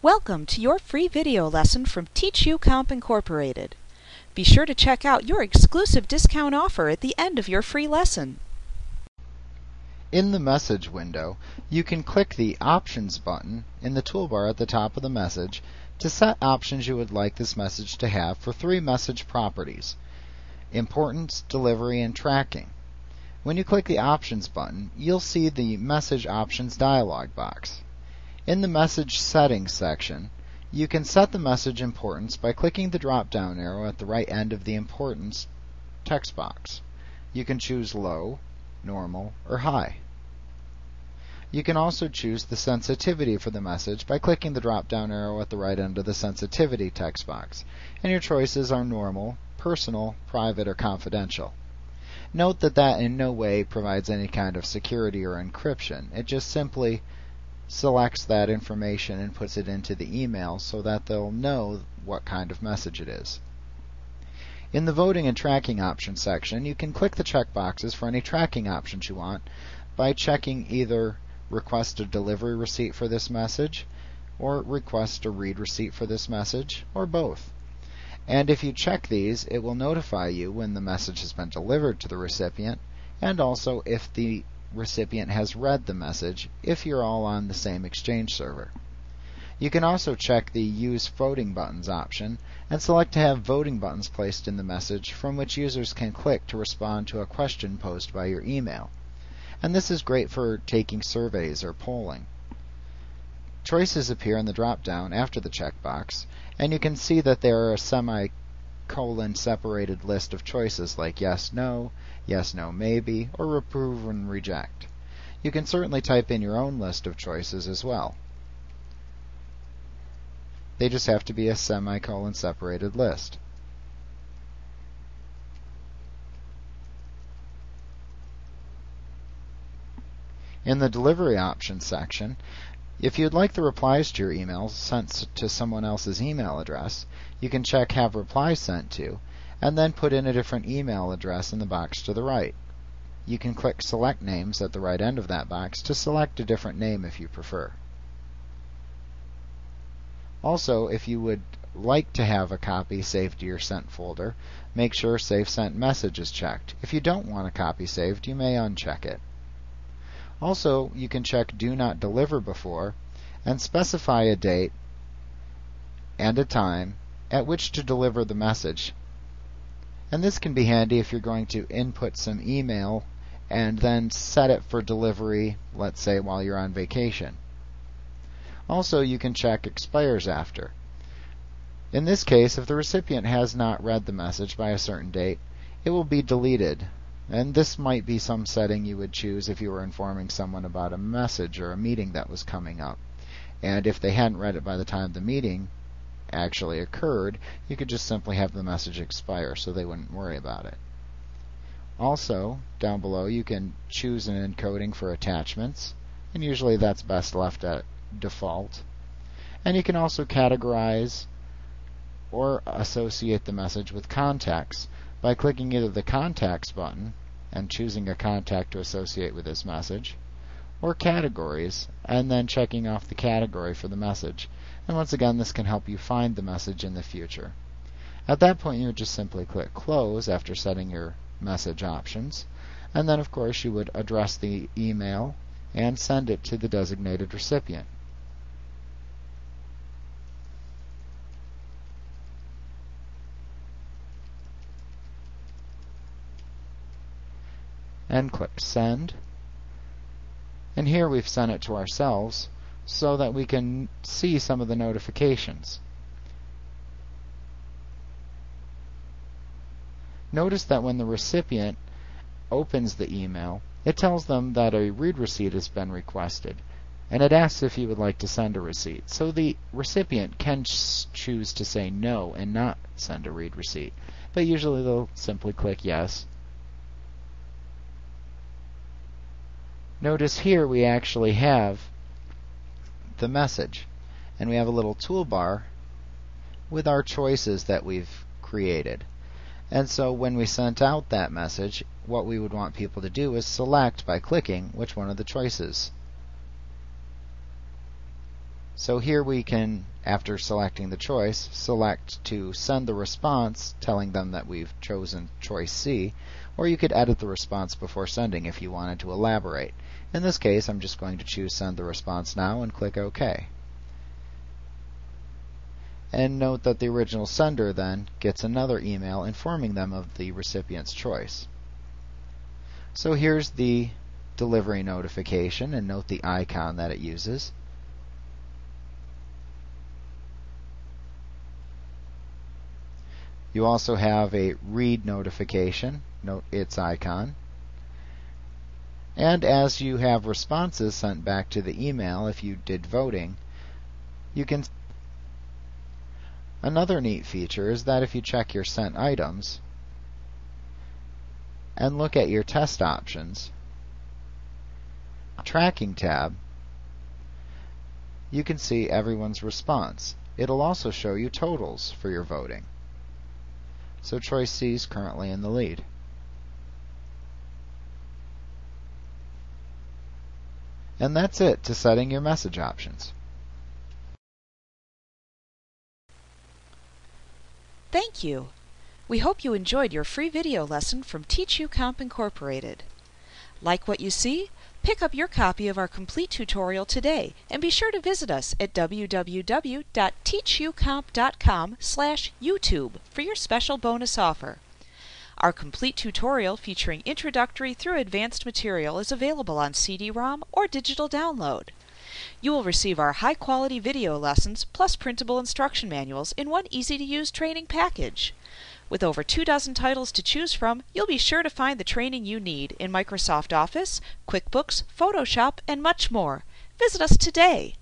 Welcome to your free video lesson from TeachUComp Incorporated. Be sure to check out your exclusive discount offer at the end of your free lesson. In the message window, you can click the Options button in the toolbar at the top of the message to set options you would like this message to have for three message properties importance, delivery, and tracking. When you click the Options button, you'll see the Message Options dialog box. In the Message Settings section, you can set the message importance by clicking the drop down arrow at the right end of the Importance text box. You can choose Low, Normal, or High. You can also choose the sensitivity for the message by clicking the drop down arrow at the right end of the Sensitivity text box, and your choices are Normal, Personal, Private, or Confidential. Note that that in no way provides any kind of security or encryption. It just simply selects that information and puts it into the email so that they'll know what kind of message it is. In the voting and tracking options section, you can click the check boxes for any tracking options you want by checking either request a delivery receipt for this message or request a read receipt for this message or both. And if you check these, it will notify you when the message has been delivered to the recipient and also if the recipient has read the message if you're all on the same Exchange server. You can also check the Use Voting Buttons option and select to have voting buttons placed in the message from which users can click to respond to a question posed by your email. And this is great for taking surveys or polling. Choices appear in the drop down after the checkbox, and you can see that there are a semicolon separated list of choices like yes, no, yes, no, maybe, or approve and reject. You can certainly type in your own list of choices as well. They just have to be a semicolon separated list. In the delivery options section, if you'd like the replies to your emails sent to someone else's email address, you can check Have Replies Sent To and then put in a different email address in the box to the right. You can click Select Names at the right end of that box to select a different name if you prefer. Also, if you would like to have a copy saved to your sent folder, make sure Save Sent Message is checked. If you don't want a copy saved, you may uncheck it. Also, you can check Do Not Deliver Before and specify a date and a time at which to deliver the message and this can be handy if you're going to input some email and then set it for delivery, let's say while you're on vacation. Also, you can check expires after. In this case, if the recipient has not read the message by a certain date, it will be deleted. And this might be some setting you would choose if you were informing someone about a message or a meeting that was coming up. And if they hadn't read it by the time the meeting, actually occurred, you could just simply have the message expire so they wouldn't worry about it. Also, down below, you can choose an encoding for attachments, and usually that's best left at default. And you can also categorize or associate the message with contacts by clicking either the Contacts button and choosing a contact to associate with this message, or Categories and then checking off the category for the message. And once again, this can help you find the message in the future. At that point, you would just simply click Close after setting your message options. And then, of course, you would address the email and send it to the designated recipient. And click Send. And here we've sent it to ourselves so that we can see some of the notifications. Notice that when the recipient opens the email, it tells them that a read receipt has been requested, and it asks if you would like to send a receipt. So the recipient can choose to say no and not send a read receipt, but usually they'll simply click yes. Notice here we actually have the message. And we have a little toolbar with our choices that we've created. And so when we sent out that message, what we would want people to do is select by clicking which one of the choices. So here we can, after selecting the choice, select to send the response telling them that we've chosen choice C, or you could edit the response before sending if you wanted to elaborate. In this case, I'm just going to choose send the response now and click OK. And note that the original sender then gets another email informing them of the recipient's choice. So here's the delivery notification and note the icon that it uses. You also have a read notification, note its icon. And as you have responses sent back to the email if you did voting, you can Another neat feature is that if you check your sent items and look at your test options, tracking tab, you can see everyone's response. It'll also show you totals for your voting. So choice C is currently in the lead. And that's it to setting your message options. Thank you. We hope you enjoyed your free video lesson from TeachUComp Incorporated. Like what you see? Pick up your copy of our complete tutorial today and be sure to visit us at www.teachucomp.com/youtube for your special bonus offer. Our complete tutorial featuring introductory through advanced material is available on CD-ROM or digital download. You will receive our high quality video lessons plus printable instruction manuals in one easy to use training package. With over two dozen titles to choose from, you'll be sure to find the training you need in Microsoft Office, QuickBooks, Photoshop, and much more. Visit us today.